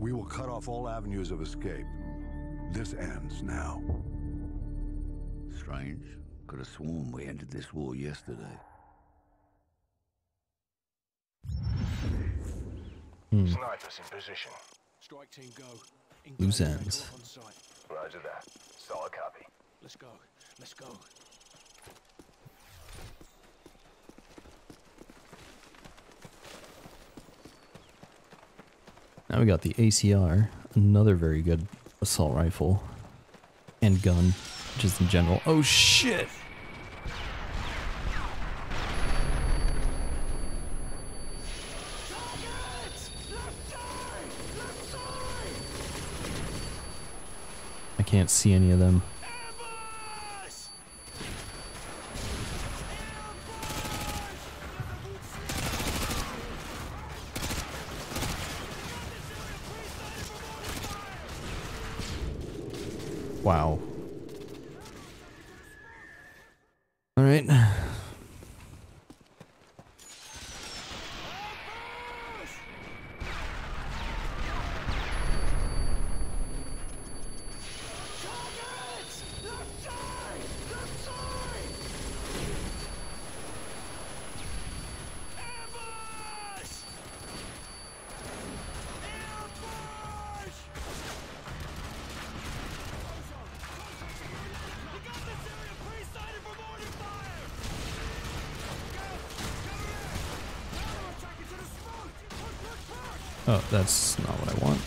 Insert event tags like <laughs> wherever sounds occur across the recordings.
We will cut off all avenues of escape. This ends now. Strange. Could have sworn we ended this war yesterday. Hmm. Snipers in position. Strike team go. Loose ends. Roger that. Solid copy. Let's go. Let's go. Now we got the ACR, another very good assault rifle and gun, just in general. Oh shit! I can't see any of them. Wow. All right. Oh, that's not what I want.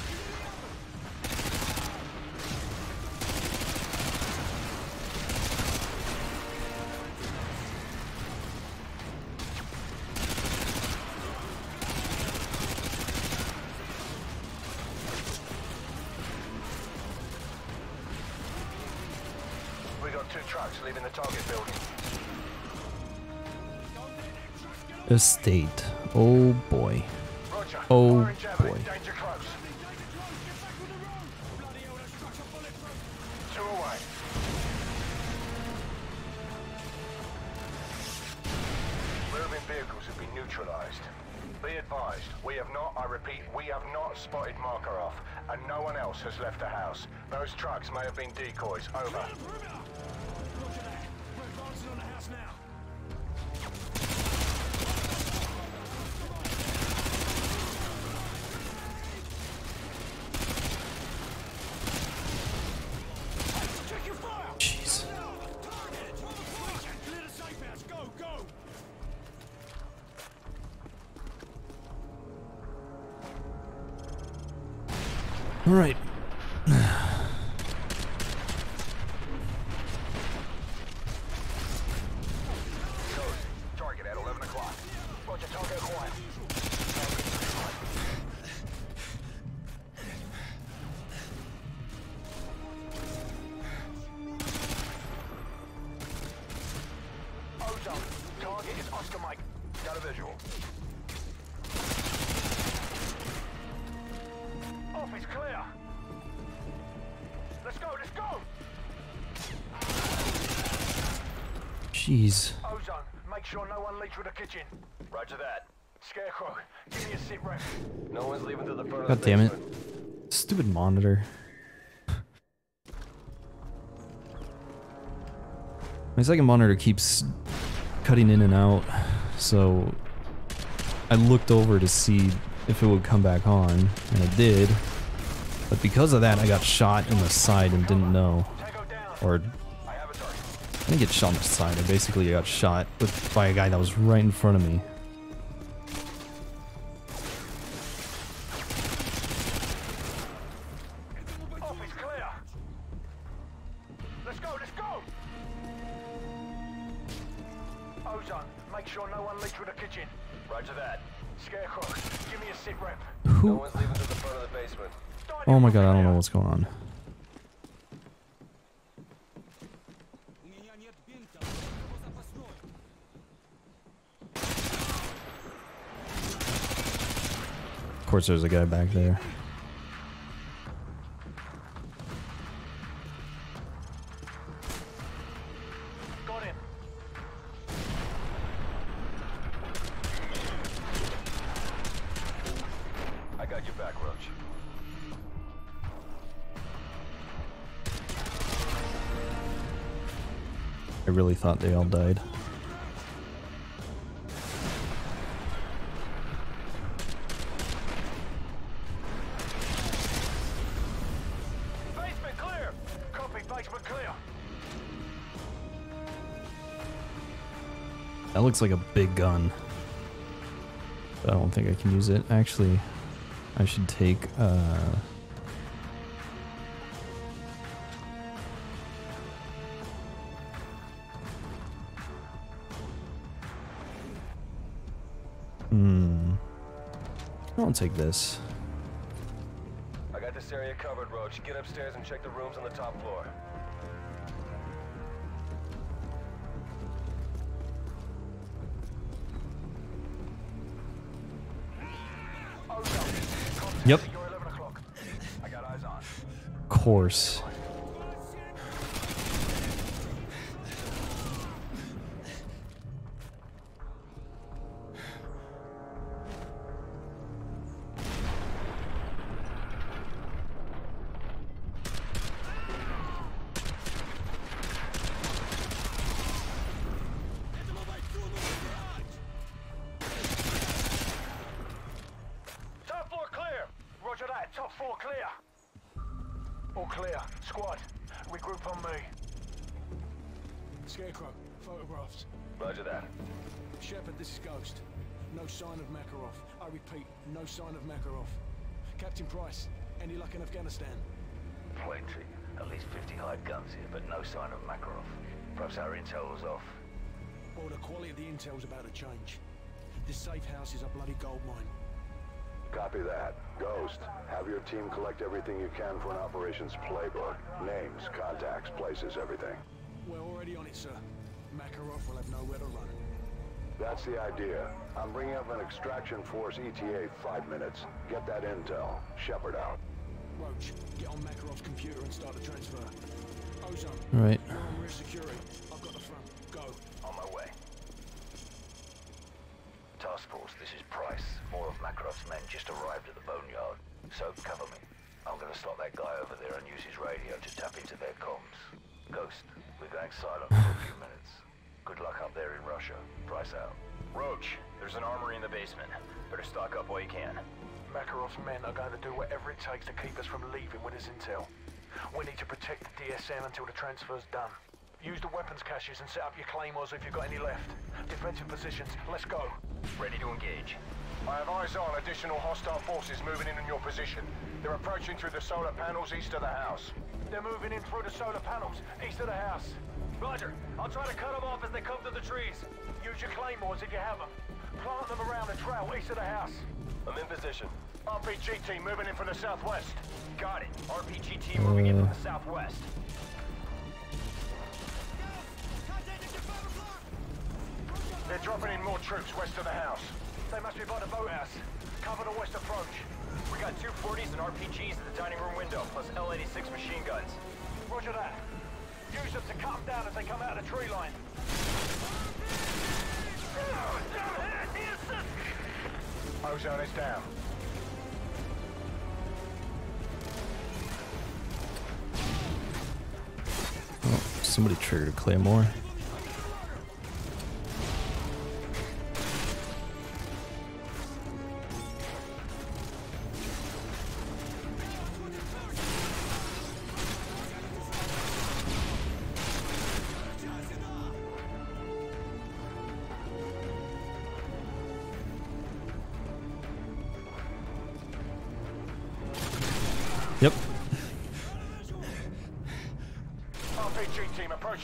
We got two trucks leaving the target building. Estate. Oh boy. Oh, Neutralized. Be advised, we have not, I repeat, we have not spotted Makarov, and no one else has left the house. Those trucks may have been decoys. Over. All <sighs> make sure no one leaks through the kitchen. Roger that. Scarecrow, give me a sit rep. No one's leaving to the front God damn it. Stupid monitor. <laughs> My second monitor keeps cutting in and out, so I looked over to see if it would come back on, and it did. But because of that, I got shot in the side and didn't know. Or I didn't get shot in the side. I basically got shot with by a guy that was right in front of me. Let's go, let's go. Ozone, make sure no one leaks from the kitchen. Roger that. Scarecrow, give me a sit rep. Who? one's leaving to the front of the basement. Oh my god, I don't know what's going on. Course, there's a guy back there. I got your back, Roach. I really thought they all died. Looks like a big gun. But I don't think I can use it. Actually, I should take, uh... Hmm. I'll take this. I got this area covered, Roach. Get upstairs and check the rooms on the top floor. Yep. You're 11 o'clock. I got eyes on. Course. Clear. Squad, regroup on me. Scarecrow, photographs. Roger that. Shepard, this is Ghost. No sign of Makarov. I repeat, no sign of Makarov. Captain Price, any luck in Afghanistan? Plenty. At least 50 hide guns here, but no sign of Makarov. Perhaps our intel was off. Well, the quality of the intel's about to change. This safe house is a bloody gold mine. Copy that. Ghost, have your team collect everything you can for an operations playbook. Names, contacts, places, everything. We're already on it, sir. Makarov will have nowhere to run. That's the idea. I'm bringing up an extraction force ETA five minutes. Get that intel. Shepard out. Roach, get on Makarov's computer and start the transfer. Ozone, Right. on rear security. I've got the front. Go. On my way. Task Force, this is Price. More of Makarov's men just arrived at the boneyard. So, cover me. I'm gonna slot that guy over there and use his radio to tap into their comms. Ghost, we're going silent for a few <laughs> minutes. Good luck up there in Russia. Price out. Roach, there's an armory in the basement. Better stock up while you can. Makarov's men are going to do whatever it takes to keep us from leaving with his intel. We need to protect the DSM until the transfer's done. Use the weapons caches and set up your claymores if you've got any left. Defensive positions, let's go. Ready to engage. I have eyes on additional hostile forces moving in on your position. They're approaching through the solar panels east of the house. They're moving in through the solar panels east of the house. Roger. I'll try to cut them off as they come through the trees. Use your claymores if you have them. Plant them around the trail east of the house. I'm in position. RPG team moving in from the southwest. Got it. RPG team moving in from the southwest. They're dropping in more troops west of the house. They must be by the boathouse. Cover the west approach. We got two 40s and RPGs at the dining room window, plus L-86 machine guns. Roger that. Use them to cut down as they come out of the tree line. Ozone is down. Oh, somebody triggered a claymore.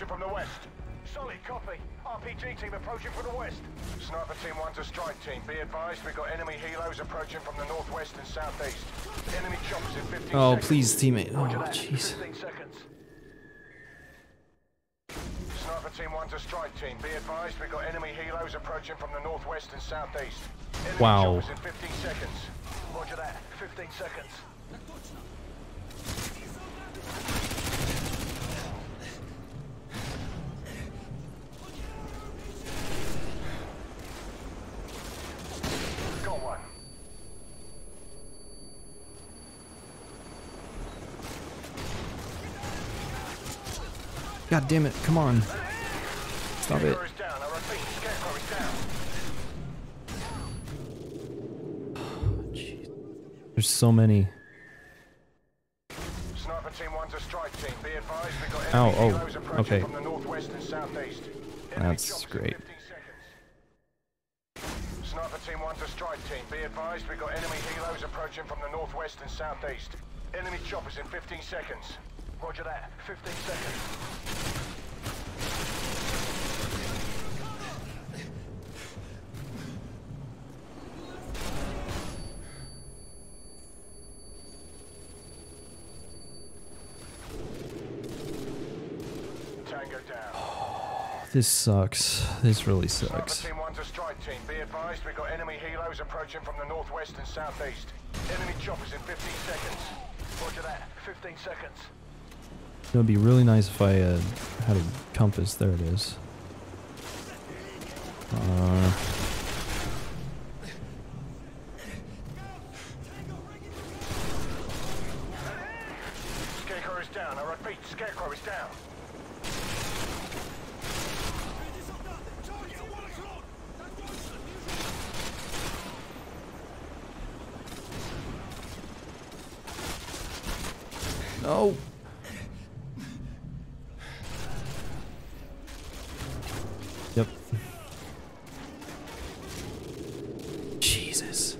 Approaching from the west. Solid copy. RPG team approaching from the west. Sniper team 1 to strike team. Be advised, we've got enemy helos approaching from the northwest and southeast. Enemy choppers in 15 Oh, seconds. please, teammate. Oh, Roger jeez. 15 seconds. Sniper team 1 to strike team. Be advised, we've got enemy helos approaching from the northwest and southeast. Enemy Wow. choppers in 15 seconds. Roger that. 15 seconds. Got one. God damn it. Come on. Stop it. There's so many. Sniper team 1 to strike team. Be advised, we've got enemy oh, approaching okay. That's great. Sniper team 1 to strike team. Be advised, we've got enemy helos approaching from the northwest and southeast. Enemy choppers in 15 seconds. Roger that. 15 seconds. Tango down. This sucks. This really sucks. team 1 to strike team. Be advised, we've got enemy helos approaching from the northwest and southeast. Enemy choppers in 15 seconds. Roger that. 15 seconds. It would be really nice if I uh, had a compass. There it is. Uh, Scarecrow is down. I repeat, Scarecrow is down. no. Yep. Jesus.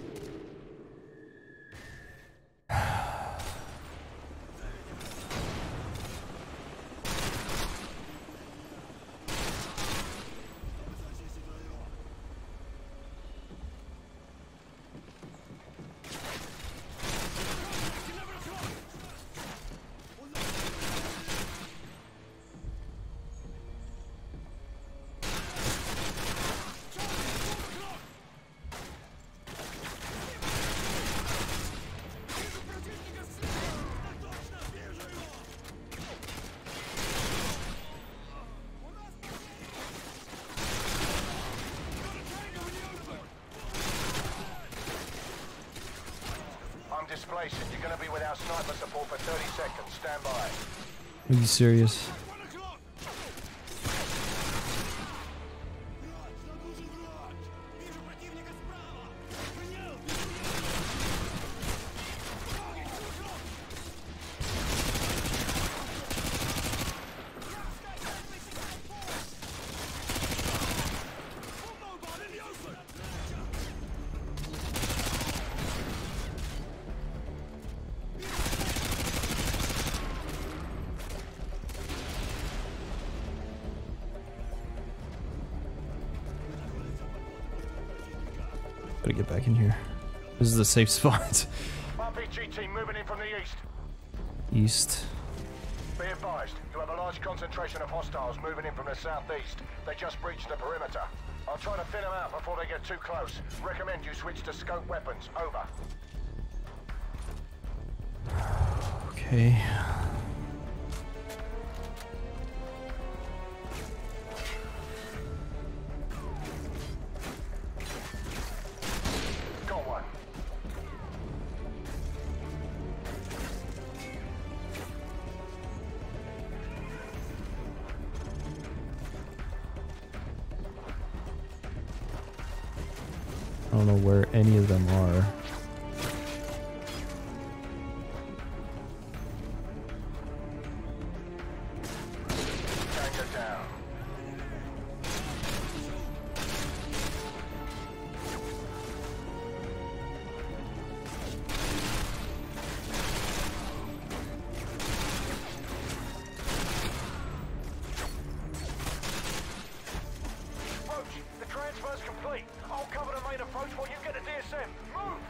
I'm displacing. You're going to be without sniper support for 30 seconds. Stand by. Are you serious? Gotta get back in here. This is a safe <laughs> spot. RPG team moving in from the east. East. Be advised, you have a large concentration of hostiles moving in from the southeast. They just breached the perimeter. I'll try to thin them out before they get too close. Recommend you switch to scope weapons. Over. Okay. Don't know where any of them are. approach while you get a DSM. Move!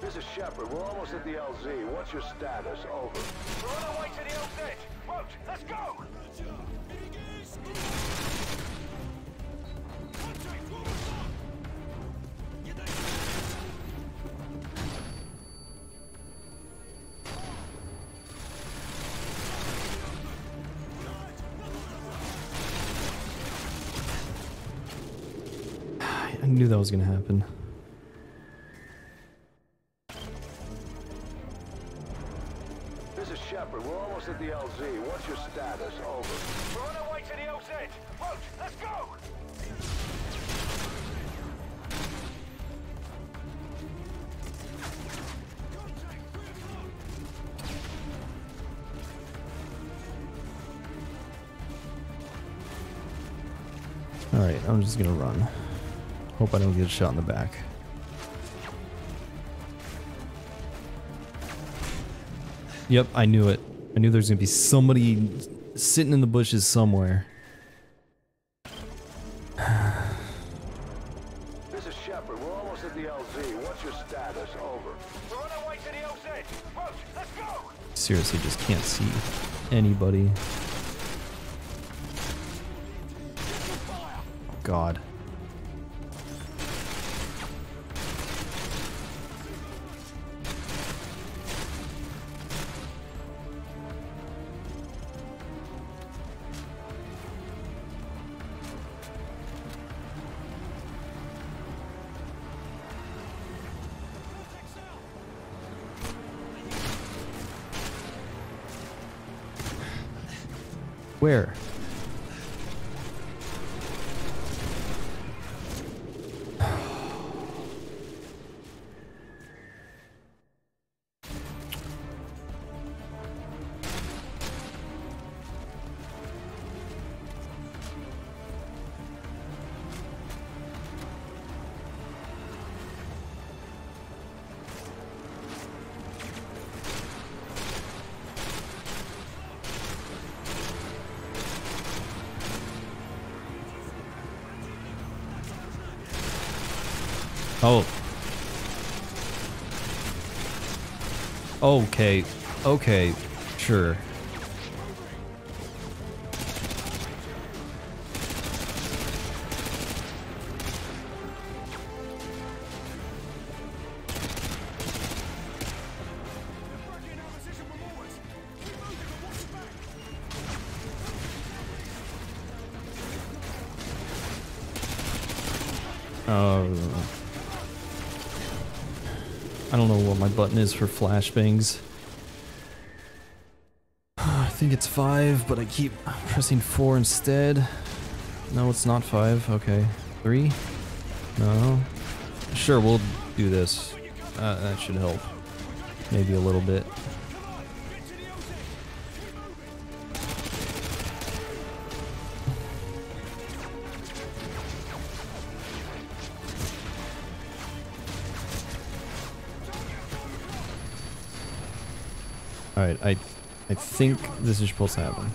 This is Shepard. We're almost at the LZ. What's your status? Over. We're on our way to the LZ. Move. let's go! Knew that was gonna happen. This is Shepard. We're almost at the LZ. What's your status? Over. We're on our way to the LZ. Roach, let's go! Alright, I'm just gonna run. Hope I don't get shot in the back. Yep, I knew it. I knew there's gonna be somebody sitting in the bushes somewhere. <sighs> This is Shepard. We're almost at the LZ. What's your status? Over. We're on our way to the LZ. Roach, let's go! Seriously, just can't see anybody. God. Where? Oh. Okay. Okay. Sure. Oh. My button is for flashbangs. I think it's 5, but I keep pressing 4 instead. No, it's not 5. Okay. 3? No. Sure, we'll do this. Uh, that should help. Maybe a little bit. Alright, I I think this is supposed to happen.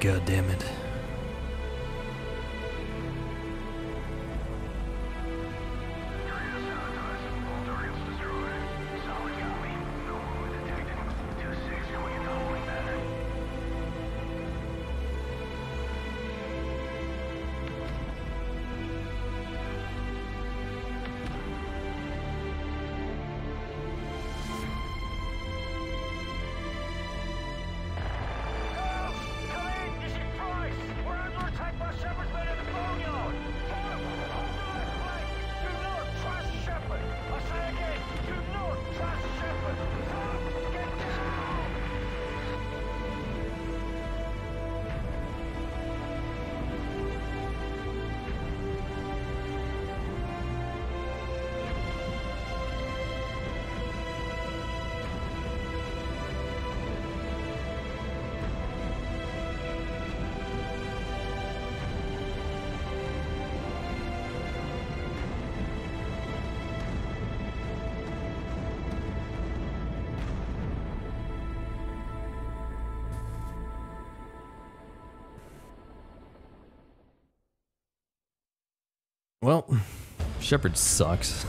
God damn it. Well, Shepard sucks.